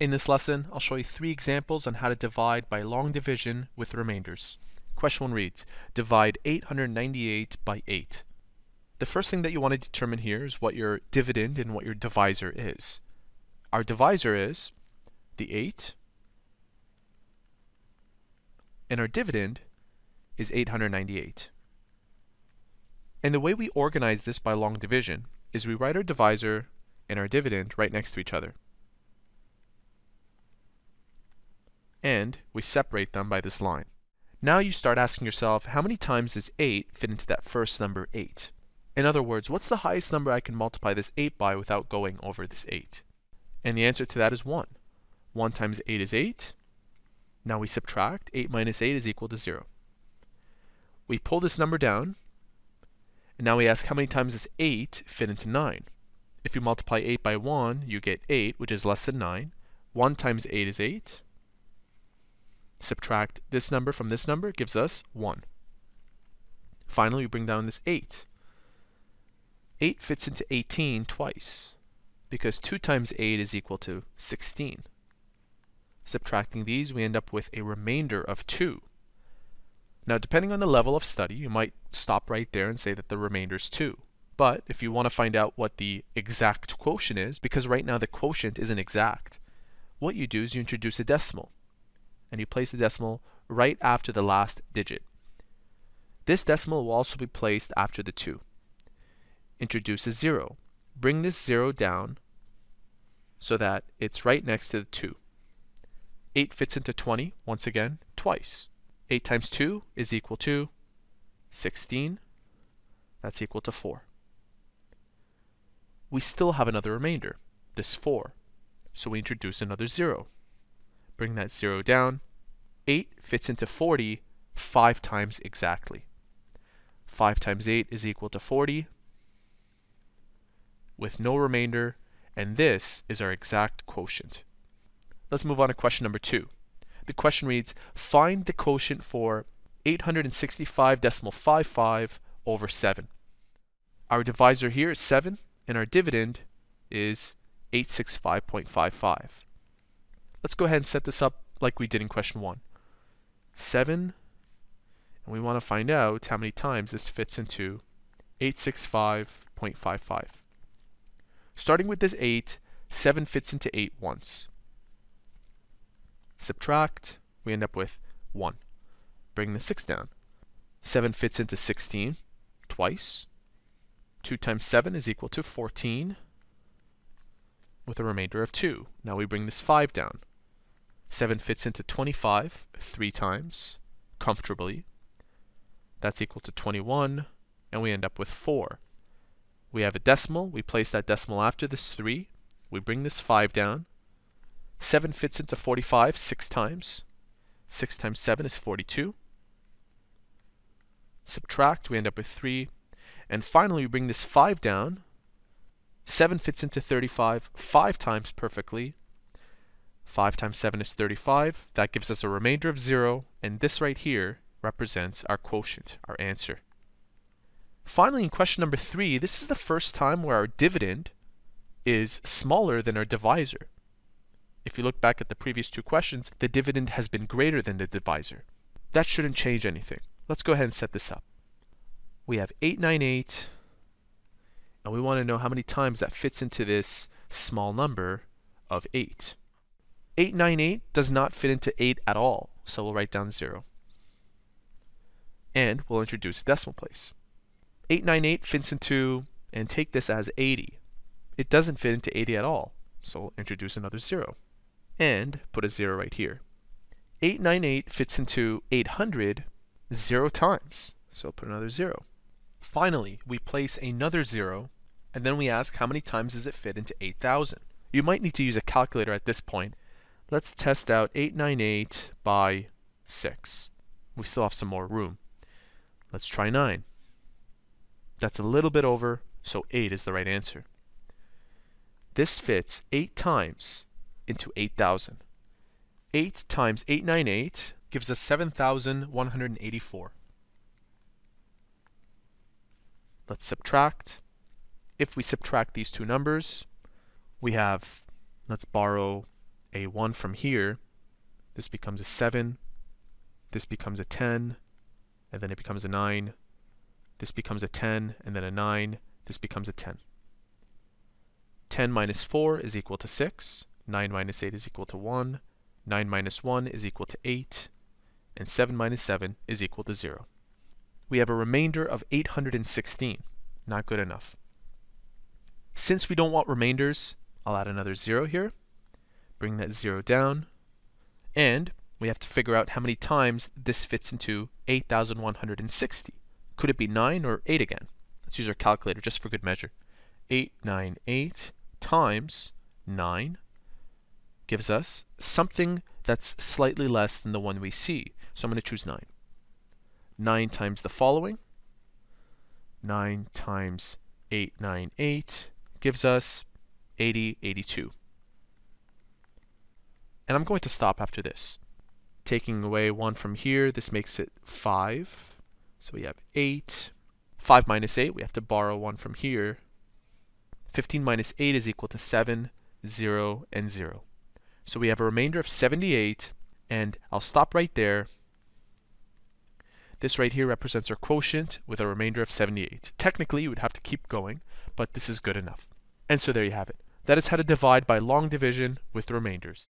In this lesson, I'll show you three examples on how to divide by long division with remainders. Question 1 reads, divide 898 by 8. The first thing that you want to determine here is what your dividend and what your divisor is. Our divisor is the 8, and our dividend is 898. And the way we organize this by long division is we write our divisor and our dividend right next to each other. And we separate them by this line. Now you start asking yourself, how many times does 8 fit into that first number 8? In other words, what's the highest number I can multiply this 8 by without going over this 8? And the answer to that is 1. 1 times 8 is 8. Now we subtract. 8 minus 8 is equal to 0. We pull this number down, and now we ask how many times does 8 fit into 9? If you multiply 8 by 1, you get 8, which is less than 9. 1 times 8 is 8. Subtract this number from this number gives us 1. Finally, we bring down this 8. 8 fits into 18 twice because 2 times 8 is equal to 16. Subtracting these, we end up with a remainder of 2. Now, depending on the level of study, you might stop right there and say that the remainder is 2. But if you want to find out what the exact quotient is, because right now the quotient isn't exact, what you do is you introduce a decimal and you place the decimal right after the last digit. This decimal will also be placed after the 2. Introduce a 0. Bring this 0 down so that it's right next to the 2. 8 fits into 20, once again, twice. 8 times 2 is equal to 16. That's equal to 4. We still have another remainder, this 4. So we introduce another 0. Bring that 0 down. 8 fits into 40 5 times exactly. 5 times 8 is equal to 40 with no remainder, and this is our exact quotient. Let's move on to question number 2. The question reads, find the quotient for 865.55 over 7. Our divisor here is 7, and our dividend is 865.55. Let's go ahead and set this up like we did in question 1. 7, and we want to find out how many times this fits into 865.55. Starting with this 8, 7 fits into 8 once. Subtract, we end up with 1. Bring the 6 down. 7 fits into 16 twice. 2 times 7 is equal to 14 with a remainder of 2. Now we bring this 5 down. 7 fits into 25 three times comfortably. That's equal to 21, and we end up with 4. We have a decimal. We place that decimal after this 3. We bring this 5 down. 7 fits into 45 six times. 6 times 7 is 42. Subtract, we end up with 3. And finally, we bring this 5 down. 7 fits into 35 five times perfectly. 5 times 7 is 35. That gives us a remainder of 0, and this right here represents our quotient, our answer. Finally, in question number 3, this is the first time where our dividend is smaller than our divisor. If you look back at the previous two questions, the dividend has been greater than the divisor. That shouldn't change anything. Let's go ahead and set this up. We have 898, and we want to know how many times that fits into this small number of 8. 898 does not fit into 8 at all, so we'll write down 0. And we'll introduce a decimal place. 898 fits into, and take this as 80. It doesn't fit into 80 at all, so we'll introduce another 0. And put a 0 right here. 898 fits into 800 0 times, so put another 0. Finally, we place another 0, and then we ask how many times does it fit into 8,000. You might need to use a calculator at this point, Let's test out 898 by 6. We still have some more room. Let's try 9. That's a little bit over, so 8 is the right answer. This fits 8 times into 8,000. 8 times 898 gives us 7,184. Let's subtract. If we subtract these two numbers, we have, let's borrow a 1 from here, this becomes a 7, this becomes a 10, and then it becomes a 9, this becomes a 10, and then a 9, this becomes a 10. 10 minus 4 is equal to 6, 9 minus 8 is equal to 1, 9 minus 1 is equal to 8, and 7 minus 7 is equal to 0. We have a remainder of 816. Not good enough. Since we don't want remainders, I'll add another 0 here, bring that 0 down, and we have to figure out how many times this fits into 8,160. Could it be 9 or 8 again? Let's use our calculator just for good measure. 898 times 9 gives us something that's slightly less than the one we see. So I'm going to choose 9. 9 times the following. 9 times 898 gives us 80, 82. And I'm going to stop after this. Taking away 1 from here, this makes it 5. So we have 8. 5 minus 8, we have to borrow 1 from here. 15 minus 8 is equal to 7, 0, and 0. So we have a remainder of 78, and I'll stop right there. This right here represents our quotient with a remainder of 78. Technically, you would have to keep going, but this is good enough. And so there you have it. That is how to divide by long division with the remainders.